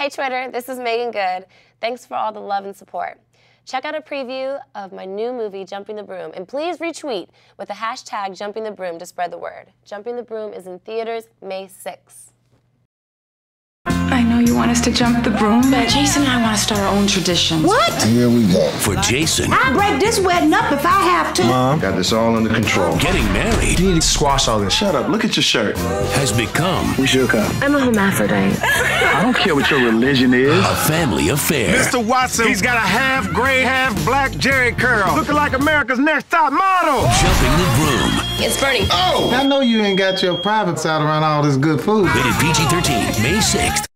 Hey Twitter, this is Meagan Good. Thanks for all the love and support. Check out a preview of my new movie, Jumping the Broom, and please retweet with the hashtag Jumping the Broom to spread the word. Jumping the Broom is in theaters May 6th. I know you want us to jump the broom, but Jason and I want to start our own tradition. What? Here we go. For Jason, I'll break this wedding up if I have to. Mom, got this all under control. getting married You need to squash all this. Shut up. Look at your shirt. has become We should come. I'm a hermaphrodite. I don't care what your religion is. a family affair. Mr. Watson, he's got a half gray, half black Jerry curl. Looking like America's next top model. Jumping the Broom. It's burning. Oh! I know you ain't got your privates out around all this good food. Rated PG 13, May 6th.